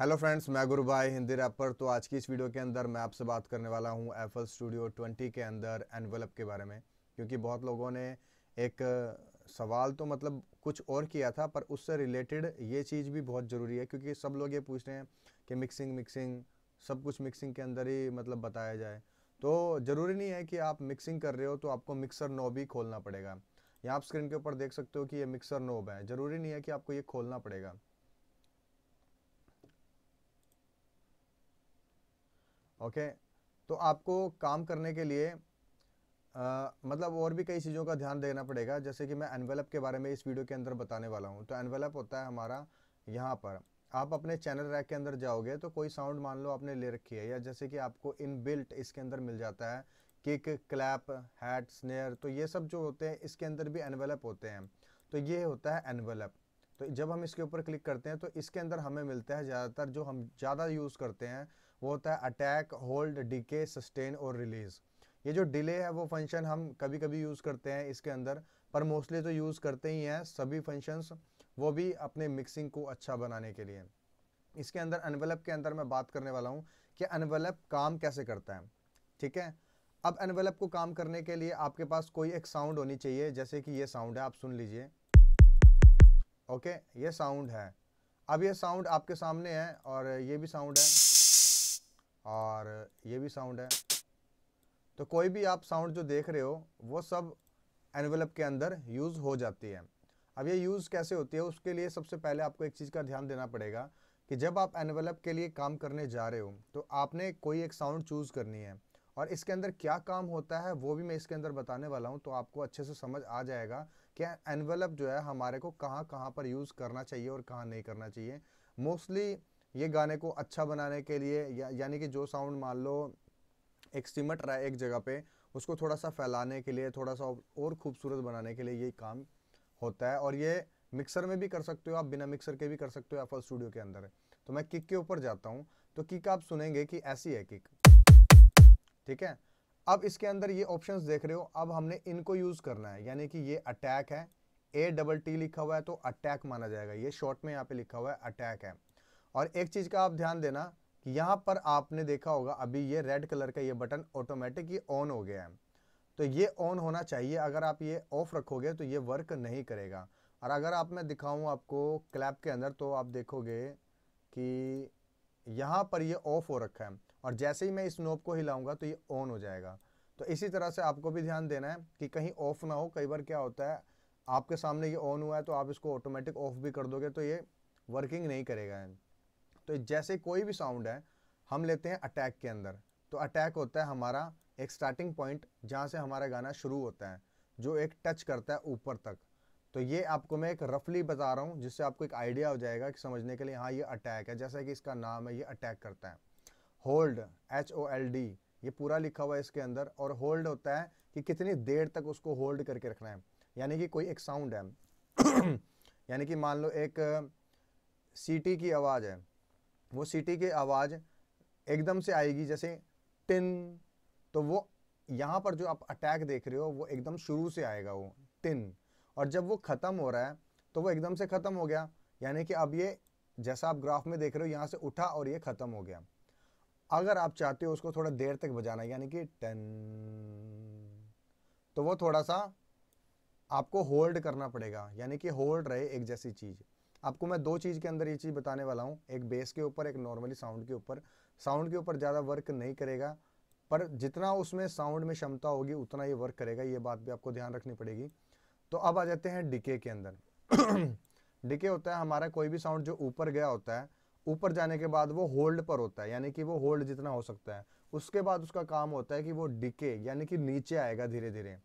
Hello friends मैं गुरु भाई Hindi wrapper तो आज की इस वीडियो के अंदर मैं आपसे बात करने वाला हूँ एफएल स्टूडियो 20 के अंदर एनवेलप के बारे में, क्योंकि बहुत लोगों ने एक सवाल तो मतलब कुछ और किया था, पर उससे रिलेटेड ये चीज़ भी बहुत ज़रूरी है, क्योंकि सब लोग ये पूछ रहे हैं कि मिक्सिंग मिक्सिंग सब कुछ मिक्सिंग के अंदर ही मतलब बताया जाए। तो ज़रूरी नहीं है कि आप मिक्सिंग कर रहे हो तो आपको मिक्सर नोब ही खोलना पड़ेगा। यहाँ आप स्क्रीन के ऊपर देख सकते हो कि ये मिक्सर नोब है। ज़रूरी नहीं है कि आपको ये खोलना पड़ेगा। ओके तो आपको काम करने के लिए आ, मतलब और भी कई चीज़ों का ध्यान देना पड़ेगा। जैसे कि मैं एनवेलप के बारे में इस वीडियो के अंदर बताने वाला हूँ। तो एनवेलप होता है हमारा यहाँ पर। आप अपने चैनल रैक के अंदर जाओगे तो कोई साउंड मान लो आपने ले रखी है या जैसे कि आपको इन बिल्ट इसके अंदर मिल जाता है। किक क्लैप हैट स्नेयर तो ये सब जो होते हैं इसके अंदर भी एनवेलप होते हैं। तो ये होता है एनवेलप तो जब हम इसके ऊपर क्लिक करते हैं तो इसके अंदर हमें मिलता है ज़्यादातर जो हम ज़्यादा यूज़ करते हैं वो होता है अटैक होल्ड डीके सस्टेन और रिलीज़ ये जो डिले है, वो फ़ंक्शन हम कभी कभी यूज़ करते हैं इसके अंदर, पर मोस्टली तो यूज़ करते ही हैं सभी फ़ंक्शंस वो भी अपने मिक्सिंग को अच्छा बनाने के लिए. इसके अंदर एनवेलप के अंदर मैं बात करने वाला हूँ कि एनवेलप काम कैसे करता है. ठीक है? अब एनवेलप को काम करने के लिए आपके पास कोई एक साउंड होनी चाहिए, जैसे कि ये साउंड है, आप सुन लीजिए. ओके ये साउंड है. अब ये साउंड आपके सामने है और ये भी साउंड है. और ये भी साउंड है। तो कोई भी आप साउंड जो देख रहे हो, वो सब एनवेलप के अंदर यूज़ हो जाती है। अब ये यूज़ कैसे होती है, उसके लिए सबसे पहले आपको एक चीज़ का ध्यान देना पड़ेगा कि जब आप एनवेलप के लिए काम करने जा रहे हो तो आपने कोई एक साउंड चूज़ करनी है और इसके अंदर क्या काम होता है, वो भी मैं इसके अंदर बताने वाला हूँ तो आपको अच्छे से समझ आ जाएगा कि एनवेलप जो है, हमारे को कहाँ कहाँ पर यूज़ करना चाहिए और कहाँ नहीं करना चाहिए। मोस्टली ये गाने को अच्छा बनाने के लिए, या, यानी कि जो साउंड मान लो एक सिमट रहा है एक जगह पे, उसको थोड़ा सा फैलाने के लिए थोड़ा सा और खूबसूरत बनाने के लिए ये काम होता है। और ये मिक्सर में भी कर सकते हो आप, बिना मिक्सर के भी कर सकते हो एफल स्टूडियो के अंदर। तो मैं किक के ऊपर जाता हूँ। तो किक आप सुनेंगे कि ऐसी है किक ठीक है? अब इसके अंदर ये ऑप्शंस देख रहे हो, अब हमने इनको यूज़ करना है। यानी कि ये अटैक है। ए डबल टी लिखा हुआ है तो अटैक माना जाएगा। ये शॉर्ट में यहाँ पे लिखा हुआ है अटैक है। और एक चीज़ का आप ध्यान देना कि यहाँ पर आपने देखा होगा, अभी ये रेड कलर का ये बटन ऑटोमेटिक ऑन हो गया है। तो ये ऑन होना चाहिए। अगर आप ये ऑफ़ रखोगे तो ये वर्क नहीं करेगा। और अगर आप, मैं दिखाऊँ आपको क्लैप के अंदर तो आप देखोगे कि यहाँ पर ये ऑफ़ हो रखा है। और जैसे ही मैं इस नोब को हिलाऊँगा तो ये ऑन हो जाएगा। तो इसी तरह से आपको भी ध्यान देना है कि कहीं ऑफ़ ना हो। कई बार क्या होता है, आपके सामने ये ऑन हुआ है तो आप इसको ऑटोमेटिक ऑफ़ भी कर दोगे तो ये वर्किंग नहीं करेगा। तो जैसे कोई भी साउंड है, हम लेते हैं अटैक के अंदर। तो अटैक होता है हमारा एक स्टार्टिंग पॉइंट जहाँ से हमारा गाना शुरू होता है, जो एक टच करता है ऊपर तक। तो ये आपको मैं एक रफली बता रहा हूँ, जिससे आपको एक आइडिया हो जाएगा कि समझने के लिए हाँ ये अटैक है। जैसा कि इसका नाम है, ये अटैक करता है। Hold H O L D ये पूरा लिखा हुआ है इसके अंदर। और होल्ड होता है कि कितनी देर तक उसको होल्ड करके रखना है। यानी कि कोई एक साउंड है। यानी कि मान लो एक सीटी की आवाज़ है। वो सीटी की आवाज़ एकदम से आएगी, जैसे टिन तो वो यहाँ पर जो आप अटैक देख रहे हो, वो एकदम शुरू से आएगा वो टिन। और जब वो ख़त्म हो रहा है तो वो एकदम से ख़त्म हो गया। यानी कि अब ये, जैसा आप ग्राफ में देख रहे हो, यहाँ से उठा और ये ख़त्म हो गया। अगर आप चाहते हो उसको थोड़ा देर तक बजाना, यानी कि टेन तो वो थोड़ा सा आपको होल्ड करना पड़ेगा। यानी कि होल्ड रहे एक जैसी चीज़। आपको मैं दो चीज़ के अंदर ये चीज़ बताने वाला हूँ। एक बेस के ऊपर, एक नॉर्मली साउंड के ऊपर। साउंड के ऊपर ज़्यादा वर्क नहीं करेगा, पर जितना उसमें साउंड में क्षमता होगी, उतना ये वर्क करेगा। ये बात भी आपको ध्यान रखनी पड़ेगी। तो अब आ जाते हैं डिके के अंदर। डिके होता है हमारा कोई भी साउंड जो ऊपर गया होता है, ऊपर जाने के बाद वो होल्ड पर होता है, यानी कि वो होल्ड जितना हो सकता है। उसके बाद उसका काम होता है कि वो डिके यानी कि नीचे आएगा धीरे धीरे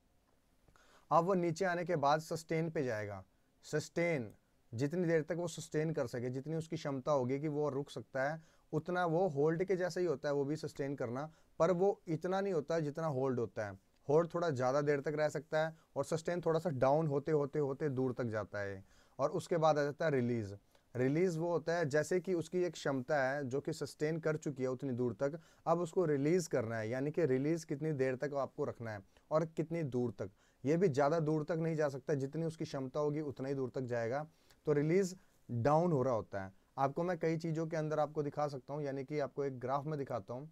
अब वो नीचे आने के बाद सस्टेन पे जाएगा। सस्टेन जितनी देर तक वो सस्टेन कर सके, जितनी उसकी क्षमता होगी कि वो रुक सकता है, उतना वो होल्ड के जैसा ही होता है, वो भी सस्टेन करना। पर वो इतना नहीं होता जितना होल्ड होता है। होल्ड थोड़ा ज़्यादा देर तक रह सकता है और सस्टेन थोड़ा सा डाउन होते होते होते दूर तक जाता है। और उसके बाद आ जाता है रिलीज़ रिलीज़ वो होता है जैसे कि उसकी एक क्षमता है जो कि सस्टेन कर चुकी है उतनी दूर तक। अब उसको रिलीज़ करना है, यानी कि रिलीज़ कितनी देर तक आपको रखना है और कितनी दूर तक। ये भी ज़्यादा दूर तक नहीं जा सकता, जितनी उसकी क्षमता होगी उतना ही दूर तक जाएगा। तो रिलीज़ डाउन हो रहा होता है। आपको मैं कई चीज़ों के अंदर आपको दिखा सकता हूँ, यानी कि आपको एक ग्राफ में दिखाता हूँ।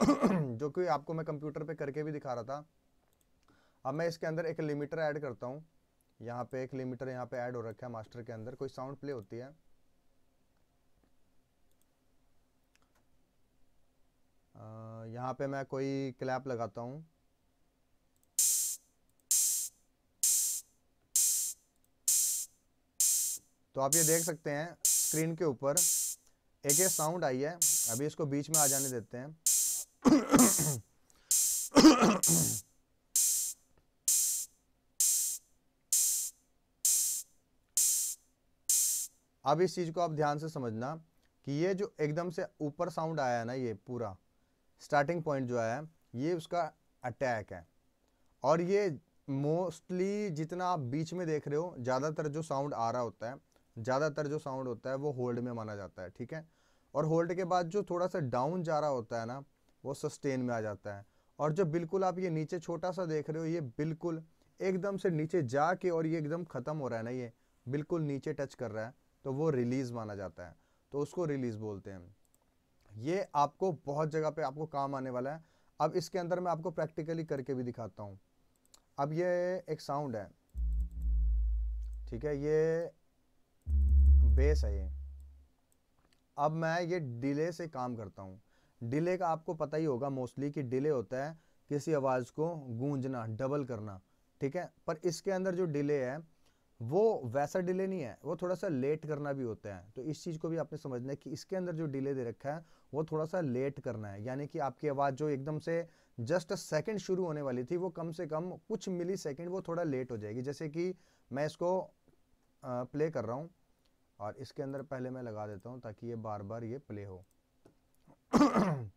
जो कि आपको मैं कंप्यूटर पे करके भी दिखा रहा था। अब मैं इसके अंदर एक लिमिटर ऐड करता हूँ। यहाँ पे एक लिमिटर यहाँ पे ऐड हो रखा है मास्टर के अंदर। कोई साउंड प्ले होती है। यहाँ पे मैं कोई क्लैप लगाता हूँ। तो आप ये देख सकते हैं स्क्रीन के ऊपर। एक ये साउंड आई है, अभी इसको बीच में आ जाने देते हैं। अब इस चीज़ को आप ध्यान से समझना कि ये जो एकदम से ऊपर साउंड आया है ना ये पूरा, स्टार्टिंग पॉइंट जो आया है, ये उसका अटैक है। और ये मोस्टली जितना आप बीच में देख रहे हो, ज़्यादातर जो साउंड आ रहा होता है ज़्यादातर जो साउंड होता है, वो होल्ड में माना जाता है, ठीक है? और होल्ड के बाद जो थोड़ा सा डाउन जा रहा होता है ना, वो सस्टेन में आ जाता है। और जो बिल्कुल आप ये नीचे छोटा सा देख रहे हो, ये बिल्कुल एकदम से नीचे जाके और ये एकदम ख़त्म हो रहा है ना ये, बिल्कुल नीचे टच कर रहा है तो वो रिलीज़ माना जाता है। तो उसको रिलीज़ बोलते हैं। ये आपको बहुत जगह पे आपको काम आने वाला है। अब इसके अंदर मैं आपको प्रैक्टिकली करके भी दिखाता हूँ। अब ये एक साउंड है, ठीक है? ये बेस है ये। अब मैं ये डिले से काम करता हूँ। डिले का आपको पता ही होगा मोस्टली कि डिले होता है किसी आवाज़ को गूंजना, डबल करना, ठीक है? पर इसके अंदर जो डिले है, वो वैसा डिले नहीं है, वो थोड़ा सा लेट करना भी होता है। तो इस चीज़ को भी आपने समझना है कि इसके अंदर जो डिले दे रखा है, वो थोड़ा सा लेट करना है। यानी कि आपकी आवाज़ जो एकदम से जस्ट सेकंड शुरू होने वाली थी, वो कम से कम कुछ मिली सेकेंड वो थोड़ा लेट हो जाएगी। जैसे कि मैं इसको प्ले कर रहा हूँ। और इसके अंदर पहले मैं लगा देता हूँ ताकि ये बार बार ये प्ले हो।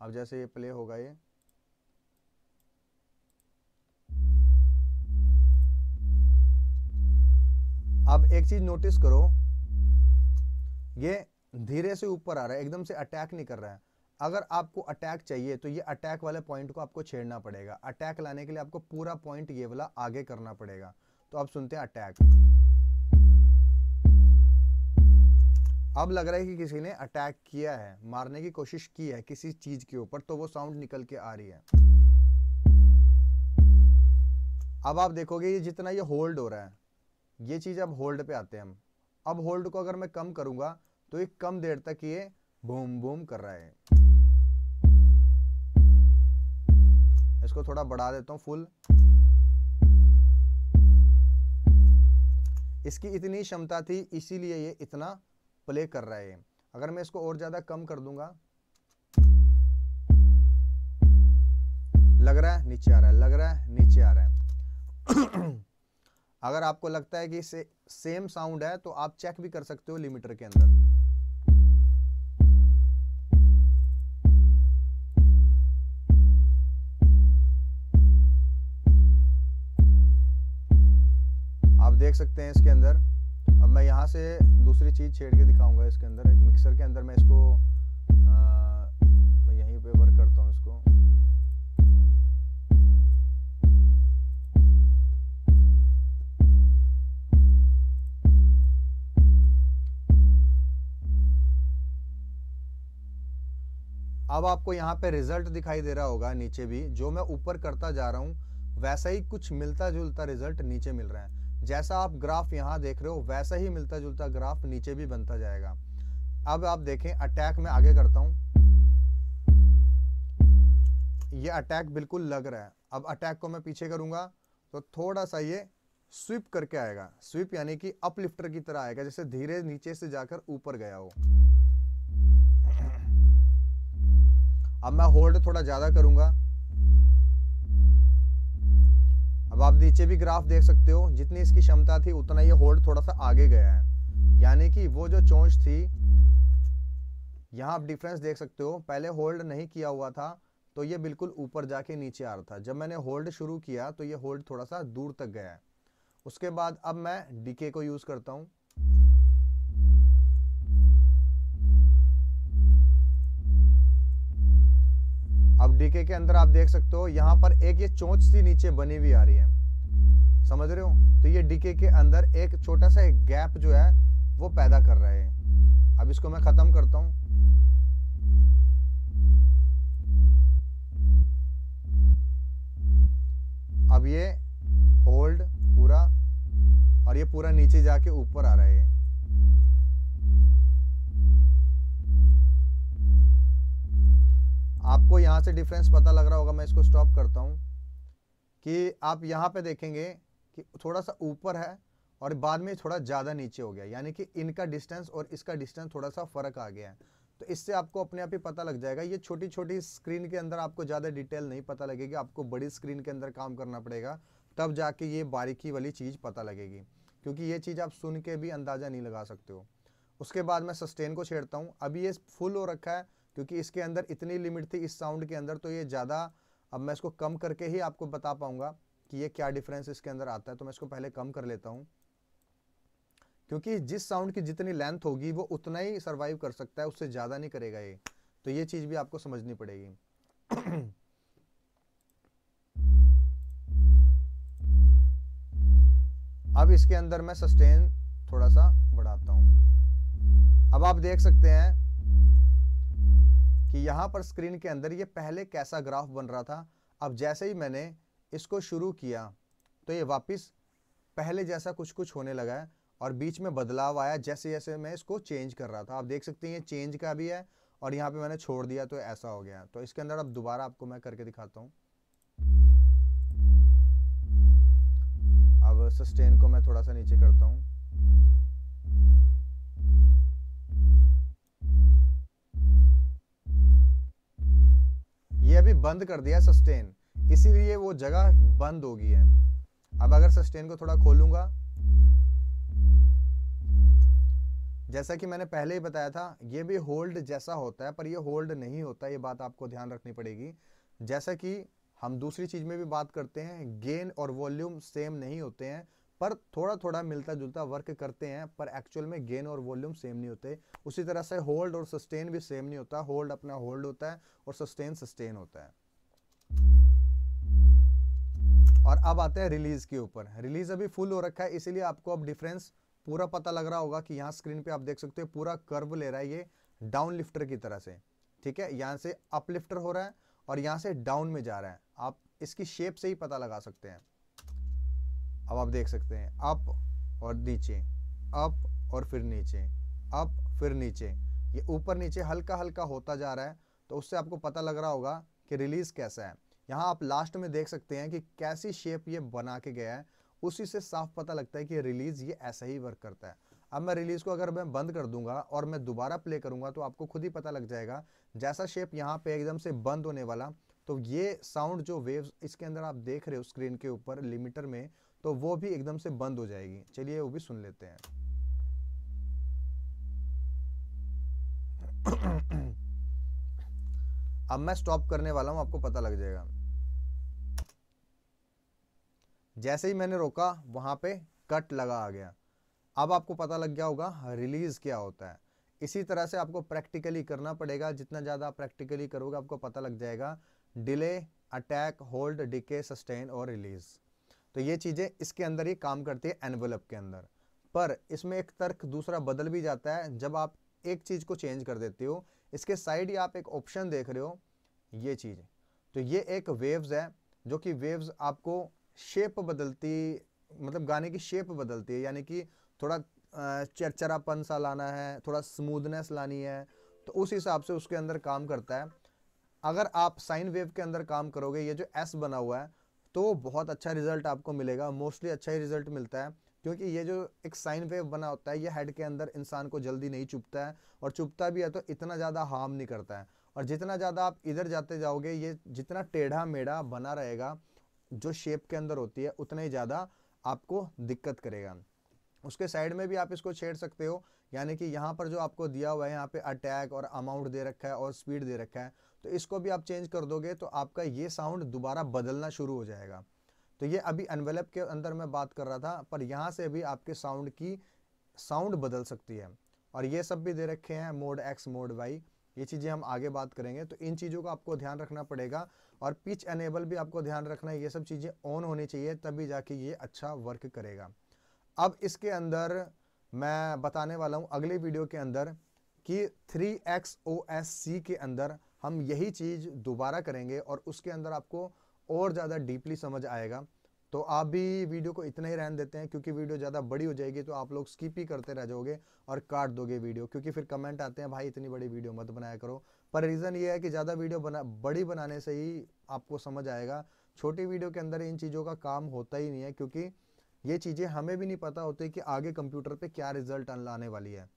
अब जैसे ये प्ले होगा ये। अब एक चीज़ नोटिस करो। ये धीरे से ऊपर आ रहा है, एकदम से अटैक नहीं कर रहा है। अगर आपको अटैक चाहिए तो ये अटैक वाले पॉइंट को आपको छेड़ना पड़ेगा। अटैक लाने के लिए आपको पूरा पॉइंट ये वाला आगे करना पड़ेगा। तो आप सुनते हैं अटैक अब लग रहा है कि किसी ने अटैक किया है, मारने की कोशिश की है किसी चीज़ के ऊपर तो वो साउंड निकल के आ रही है। अब आप देखोगे ये जितना ये होल्ड हो रहा है, ये चीज़ अब होल्ड पे आते हैं हम। अब होल्ड को अगर मैं कम करूँगा तो ये कम देर तक ये बूम बूम कर रहा है। इसको थोड़ा बढ़ा देता हूँ फुल इसकी इतनी क्षमता थी, इसीलिए ये इतना प्ले कर रहा है अगर मैं इसको और ज़्यादा कम कर दूँगा लग रहा है? नीचे आ रहा है लग रहा है? नीचे आ रहा है। अगर आपको लगता है कि से, सेम साउंड है तो आप चेक भी कर सकते हो लिमिटर के अंदर। आप देख सकते हैं इसके अंदर। यहाँ से दूसरी चीज़ छेड़ के दिखाऊँगा इसके अंदर। एक मिक्सर के अंदर मैं इसको आ, मैं यहीं पे वर्क करता हूँ इसको। अब आपको यहाँ पे रिज़ल्ट दिखाई दे रहा होगा नीचे भी। जो मैं ऊपर करता जा रहा हूँ वैसा ही कुछ मिलता जुलता रिज़ल्ट नीचे मिल रहा है। जैसा आप ग्राफ यहाँ देख रहे हो, वैसा ही मिलता जुलता ग्राफ नीचे भी बनता जाएगा। अब आप देखें अटैक में आगे करता हूँ। ये अटैक बिल्कुल लग रहा है। अब अटैक को मैं पीछे करूँगा तो थोड़ा सा ये स्विप करके आएगा। स्विप यानी कि अपलिफ्टर की तरह आएगा जैसे धीरे नीचे से जाकर ऊपर गया हो। अब मैं होल्ड थोड़ा ज़्यादा करूँगा। नीचे भी ग्राफ देख सकते हो, जितनी इसकी क्षमता थी, उतना ये होल्ड थोड़ा सा आगे गया है। यानी कि वो जो चोंच थी, यहाँ आप डिफरेंस देख सकते हो। पहले होल्ड नहीं किया हुआ था तो ये बिल्कुल ऊपर जाके नीचे आ रहा था। जब मैंने होल्ड शुरू किया तो ये होल्ड थोड़ा सा दूर तक गया है। उसके बाद अब मैं डीके को यूज़ करता हूँ। अब डीके के अंदर आप देख सकते हो, यहाँ पर एक ये चोंच सी नीचे बनी हुई आ रही है। समझ रहे हो? तो ये डीके के अंदर एक छोटा सा एक गैप जो है, वो पैदा कर रहे हैं। अब इसको मैं ख़त्म करता हूँ। अब ये होल्ड पूरा, और ये पूरा नीचे जाके ऊपर आ रहा है। आपको यहाँ से डिफरेंस पता लग रहा होगा, मैं इसको स्टॉप करता हूँ। कि आप यहाँ पे देखेंगे कि थोड़ा सा ऊपर है और बाद में थोड़ा ज़्यादा नीचे हो गया, यानी कि इनका डिस्टेंस और इसका डिस्टेंस थोड़ा सा फ़र्क आ गया है। तो इससे आपको अपने आप ही पता लग जाएगा, ये छोटी छोटी स्क्रीन के अंदर आपको ज़्यादा डिटेल नहीं पता लगेगी, आपको बड़ी स्क्रीन के अंदर काम करना पड़ेगा, तब जाके ये बारीकी वाली चीज़ पता लगेगी, क्योंकि ये चीज़ आप सुन के भी अंदाज़ा नहीं लगा सकते हो। उसके बाद मैं सस्टेन को छेड़ता हूँ। अभी ये फुल हो रखा है, क्योंकि इसके अंदर इतनी लिमिट थी इस साउंड के अंदर तो ये ज़्यादा, अब मैं इसको कम करके ही आपको बता पाऊँगा। कि ये क्या डिफरेंस इसके अंदर आता है तो मैं इसको पहले कम कर लेता हूँ। क्योंकि जिस साउंड की जितनी लेंथ होगी, वो उतना ही सर्वाइव कर सकता है, उससे ज़्यादा नहीं करेगा ये। तो ये चीज़ भी आपको समझनी पड़ेगी। अब इसके अंदर मैं सस्टेन थोड़ा सा बढ़ाता हूँ। अब आप देख सकते हैं कि यहाँ पर स्क्रीन के अंदर ये पहले कैसा ग्राफ बन रहा था। अब जैसे ही मैंने इसको शुरू किया तो ये वापस पहले जैसा कुछ कुछ होने लगा है और बीच में बदलाव आया जैसे जैसे मैं इसको चेंज कर रहा था। आप देख सकते हैं चेंज का भी है और यहाँ पे मैंने छोड़ दिया तो ऐसा हो गया। तो इसके अंदर अब दोबारा आपको मैं करके दिखाता हूँ। अब सस्टेन को मैं थोड़ा सा नीचे करता हूँ। ये अभी बंद कर दिया सस्टेन इसीलिए वो जगह बंद हो गई है। अब अगर सस्टेन को थोड़ा खोलूँगा, जैसा कि मैंने पहले ही बताया था, ये भी होल्ड जैसा होता है, पर ये होल्ड नहीं होता, ये बात आपको ध्यान रखनी पड़ेगी। जैसा कि हम दूसरी चीज़ में भी बात करते हैं गेन और वॉल्यूम सेम नहीं होते हैं, पर थोड़ा थोड़ा मिलता जुलता वर्क करते हैं, पर एक्चुअल में गेन और वॉल्यूम सेम नहीं होते। उसी तरह से होल्ड और सस्टेन भी सेम नहीं होता होल्ड अपना होल्ड होता है और सस्टेन सस्टेन होता है। अब आते हैं रिलीज़ के ऊपर। रिलीज़ अभी फुल हो रखा है, इसीलिए आपको अब डिफरेंस पूरा पता लग रहा होगा कि यहाँ स्क्रीन पे आप देख सकते हो, पूरा कर्व ले रहा है ये डाउन लिफ्टर की तरह से। ठीक है? यहाँ से अप लिफ्टर हो रहा है और यहाँ से डाउन में जा रहा है। आप इसकी शेप से ही पता लगा सकते हैं। अब आप देख सकते हैं अप और नीचे अप और फिर नीचे अप फिर नीचे। ये ऊपर नीचे हल्का हल्का होता जा रहा है तो उससे आपको पता लग रहा होगा कि रिलीज़ कैसा है। यहाँ आप लास्ट में देख सकते हैं कि कैसी शेप ये बना के गया है। उसी से साफ़ पता लगता है कि रिलीज़ ये ऐसा ही वर्क करता है। अब मैं रिलीज़ को अगर मैं बंद कर दूँगा और मैं दोबारा प्ले करूँगा तो आपको खुद ही पता लग जाएगा, जैसा शेप यहाँ पे एकदम से बंद होने वाला तो ये साउंड जो वेव्स इसके अंदर आप देख रहे हो स्क्रीन के ऊपर लिमिटर में तो वो भी एकदम से बंद हो जाएगी। चलिए वो भी सुन लेते हैं। अब मैं स्टॉप करने वाला हूँ, आपको पता लग जाएगा। जैसे ही मैंने रोका, वहाँ पे कट लगा आ गया। अब आपको पता लग गया होगा, रिलीज़ क्या होता है। इसी तरह से आपको प्रैक्टिकली करना पड़ेगा। जितना ज़्यादा आप प्रैक्टिकली करोगे, आपको पता लग जाएगा, delay, attack, hold, decay, sustain और रिलीज़। तो ये चीज़ें इसके अंदर ही काम करती है, एनवेलप के अंदर। पर इसमें एक तर्क दूसरा बदल भी जाता है, जब आप एक चीज़ को चेंज कर देते हो, इसके साइड ही आप एक ऑप्शन देख रहे हो, ये चीज़। तो ये एक वेव्स है, जो कि वेव्स आपको शेप बदलती मतलब गाने की शेप बदलती है, यानी कि थोड़ा चरचरापन सा लाना है, थोड़ा स्मूदनेस लानी है तो उस हिसाब से उसके अंदर काम करता है। अगर आप साइन वेव के अंदर काम करोगे, ये जो एस बना हुआ है तो बहुत अच्छा रिज़ल्ट आपको मिलेगा मोस्टली अच्छा ही रिज़ल्ट मिलता है, क्योंकि ये जो एक साइन वेव बना होता है, ये हेड के अंदर इंसान को जल्दी नहीं चुपता है, और चुपता भी है तो इतना ज़्यादा हार्म नहीं करता है। और जितना ज़्यादा आप इधर जाते जाओगे, ये जितना टेढ़ा मेढ़ा बना रहेगा जो शेप के अंदर होती है, उतना ही ज़्यादा आपको दिक्कत करेगा। उसके साइड में भी आप इसको छेड़ सकते हो, यानी कि यहाँ पर जो आपको दिया हुआ है, यहाँ पे अटैक और अमाउंट दे रखा है और स्पीड दे रखा है तो इसको भी आप चेंज कर दोगे तो आपका ये साउंड दोबारा बदलना शुरू हो जाएगा। तो ये अभी अनवेलप के अंदर मैं बात कर रहा था, पर यहाँ से भी आपके साउंड की साउंड बदल सकती है। और ये सब भी दे रखे हैं मोड एक्स मोड वाई ये चीज़ें हम आगे बात करेंगे। तो इन चीज़ों का आपको ध्यान रखना पड़ेगा और पिच एनेबल भी आपको ध्यान रखना है। ये सब चीज़ें ऑन होनी चाहिए तभी जाके ये अच्छा वर्क करेगा। अब इसके अंदर मैं बताने वाला हूँ अगले वीडियो के अंदर कि three x O S C के अंदर हम यही चीज़ दोबारा करेंगे और उसके अंदर आपको और ज़्यादा डीपली समझ आएगा। तो आप भी वीडियो को इतना ही रहने देते हैं, क्योंकि वीडियो ज़्यादा बड़ी हो जाएगी तो आप लोग स्किप ही करते रह जाओगे और काट दोगे वीडियो। क्योंकि फिर कमेंट आते हैं, भाई, इतनी बड़ी वीडियो मत बनाया करो। पर रीज़न ये है कि ज़्यादा वीडियो बना, बड़ी बनाने से ही आपको समझ आएगा। छोटी वीडियो के अंदर इन चीज़ों का काम होता ही नहीं है, क्योंकि ये चीज़ें हमें भी नहीं पता होती कि आगे कंप्यूटर पर क्या रिज़ल्ट लाने वाली है।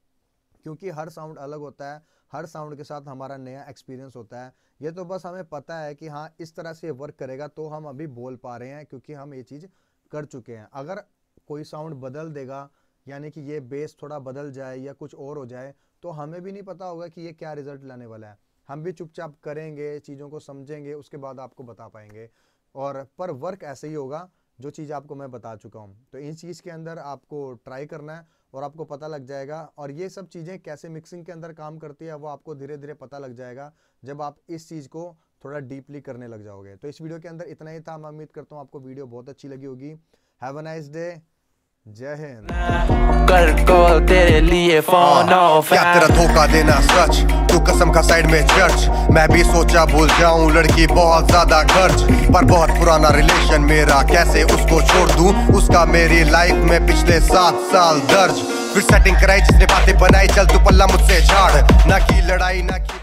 क्योंकि हर साउंड अलग होता है, हर साउंड के साथ हमारा नया एक्सपीरियंस होता है। ये तो बस हमें पता है कि हाँ इस तरह से वर्क करेगा तो हम अभी बोल पा रहे हैं क्योंकि हम ये चीज़ कर चुके हैं। अगर कोई साउंड बदल देगा, यानी कि ये बेस थोड़ा बदल जाए या कुछ और हो जाए तो हमें भी नहीं पता होगा कि ये क्या रिज़ल्ट लाने वाला है। हम भी चुपचाप करेंगे, चीज़ों को समझेंगे, उसके बाद आपको बता पाएँगे। और, पर वर्क ऐसे ही होगा, जो चीज़ आपको मैं बता चुका हूँ। तो इन चीज़ के अंदर आपको ट्राई करना है। और आपको पता लग जाएगा। और ये सब चीज़ें कैसे मिक्सिंग के अंदर काम करती है, वो आपको धीरे धीरे पता लग जाएगा, जब आप इस चीज़ को थोड़ा डीपली करने लग जाओगे। तो इस वीडियो के अंदर इतना ही था। मैं उम्मीद करता हूँ आपको वीडियो बहुत अच्छी लगी होगी। हैव अ नाइस डे जय हिंद। कर कॉल तेरे लिए फ़ोन ऑफ़ क्या तेरा धोखा देना सच? तू कसम का साइड में चर्च मैं भी सोचा भूल जाऊँ लड़की बहुत ज़्यादा खर्च पर बहुत पुराना रिलेशन मेरा कैसे उसको छोड़ दूँ? उसका मेरी लाइफ में पिछले सात साल दर्ज। फिर सेटिंग कराई जिसने बातें बनाई चल तू पल्ला मुझसे झाड़। ना की लड़ाई ना की